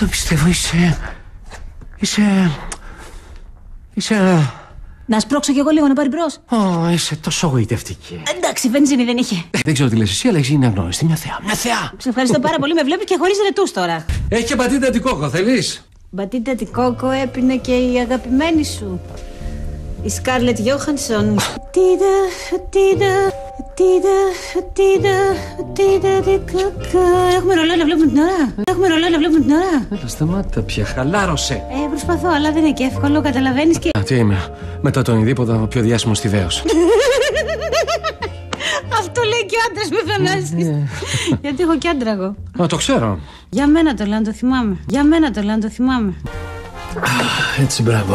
το πιστεύω, είσαι. Είσαι. Είσαι. Να σπρώξω κι εγώ λίγο να πάρει μπρος. Ω, είσαι τόσο γοητευτική. Εντάξει, βενζίνη δεν είχε. Δεν ξέρω τι λες εσύ, αλλά έχει είναι αγνώριστη. Μια θεά. Μια θεά. Σε ευχαριστώ πάρα πολύ. Με βλέπει και χωρίς ρετούς τώρα. Έχει και πατήτα αντικόκο, θέλεις; Μπατίτα Τικόκο έπινε και η αγαπημένη σου. Η Σκάρλετ Γιώχανσον. Τίτα, τίτα, τίτα, τίτα, τίτα, τικόκο. Έχουμε ρολό να βλέπουμε την ώρα. Έχουμε ρολό να βλέπουμε την ώρα. Έλα, σταμάτα πια, χαλάρωσε. Ε, προσπαθώ, αλλά δεν είναι και εύκολο, καταλαβαίνεις και. Α, τι είμαι. Μετά τον Ιδίποδα, ο πιο διάσημο τυβαίο. Αυτό λέει και ο άντρας με Θανάση. Γιατί έχω και άντρα εγώ. Α, το ξέρω. Για μένα το λέω να το θυμάμαι. Για μένα το λέω να το θυμάμαι. Έτσι, μπράβο.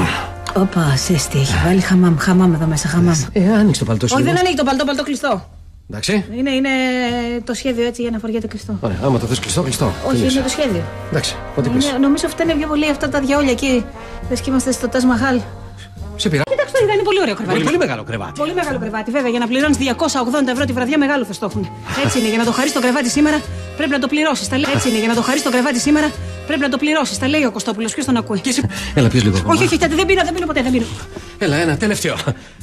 Όπα, σέστη, έχει βάλει χαμάμ, χαμάμ εδώ μέσα, χαμάμ. Ε, άνοιξε το παλτό σου. Όχι, λίγο. δεν ανοίγει το παλτό, παλτό κλειστό. Εντάξει. Είναι, είναι το σχέδιο έτσι για να φοριέται κλειστό. Ωραία, άμα το θες κλειστό, κλειστό. Όχι, Τελείωσε. είναι το σχέδιο. Εντάξει, ό,τι πεις. Είναι, νομίζω φταίνε πιο πολύ αυτά τα διαόλια εκεί. Λες και είμαστε στο Τας Μαχάλ. Σε πειρά. Κοιτάξτε, το είδα, είναι πολύ ωραίο κρεβάτι. Πολύ, πολύ μεγάλο κρεβάτι. Πολύ μεγάλο κρεβάτι, βέβαια. Για να πληρώνεις 280 ευρώ τη βραδιά, μεγάλο θα το έχουν. Έτσι είναι, για να το χαρίσεις το κρεβάτι σήμερα, πρέπει να το πληρώσεις. Τα λέει. Έτσι είναι, για να το χαρίσεις το κρεβάτι σήμερα, πρέπει να το πληρώσεις. Τα λέει ο Κωστόπουλος. Ποιος τον ακούει; Και εσύ. Έλα, πεις λίγο. ακόμα. Όχι, όχι, όχι, δεν πίνω, δεν πίνω ποτέ, δεν πίνω. Έλα, ένα τελευταίο.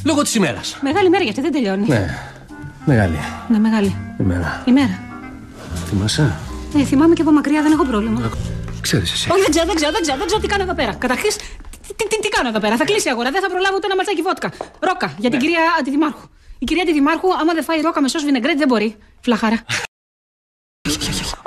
Λόγω της ημέρας. Μεγάλη μέρα γιατί δεν τελειώνει. Ναι. Μεγάλη Ναι, μεγάλη. ημέρα. Ημέρα. Θυμάσαι; Ε, θυμάμαι και από μακριά, δεν έχω πρόβλημα. Ξέρεις εσύ. Όχι, δεν ξέρω, δεν ξέρω, δεν ξέρω, δεν ξέρω τι κάνω εδώ πέρα. Καταρχήν, τι, τι, τι, τι κάνω εδώ πέρα; Θα κλείσει η αγορά, δεν θα προλάβω ούτε ένα ματσάκι βότκα. Ρόκα για την κυρία Αντιδημάρχου. Η κυρία Αντιδημάρχου, άμα δεν φάει ρόκα με σως βινεγκρέτ, δεν μπορεί. Φλαχάρα.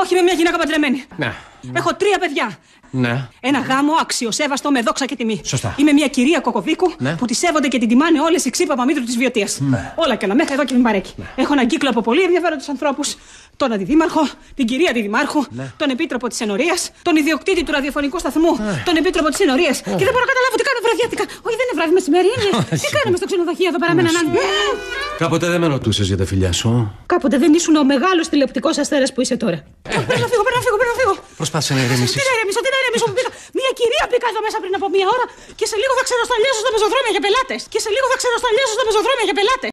Όχι, είμαι μια γυναίκα παντρεμένη. Ναι. Έχω τρία παιδιά. Ναι. Ένα γάμο αξιοσέβαστο με δόξα και τιμή. Σωστά. Είμαι μια κυρία Κοκοβίκου Ναι. που τη σέβονται και την τιμάνε όλες οι ξύπα παμίτρου της βιωτεία. Ναι. Όλα και όλα, μέχρι εδώ και μην παρέκει. Έχω έναν κύκλο από πολύ ενδιαφέροντου ανθρώπους. Τον αντιδήμαρχο, την κυρία αντιδημάρχου, Ναι. τον επίτροπο της ενορία, τον ιδιοκτήτη του ραδιοφωνικού σταθμού, τον επίτροπο της ενορία. Και δεν μπορώ να καταλάβω τι κάνω βραδιάτικα. Όχι, δεν είναι βράδυ μεσημέρι, είναι. τι κάνουμε στο ξενοδοχείο εδώ πέρα με έναν άνθρωπο. Κάποτε δεν με ρωτούσες για τα φιλιά σου. Κάποτε δεν ήσουν ο μεγάλος τηλεοπτικός αστέρας που είσαι τώρα. Πρέπει να φύγω, πρέπει να φύγω, πρέπει να φύγω. Προσπάθησε να ηρεμήσεις. Τι να ηρεμήσω, τι να ηρεμήσω που πήγα. Μια κυρία μπήκα εδώ μέσα πριν από μία ώρα και σε λίγο θα ξεροσταλιάσω στα πεζοδρόμια για πελάτες. Και σε λίγο θα ξεροσταλιάσω στα πεζοδρόμια για πελάτες.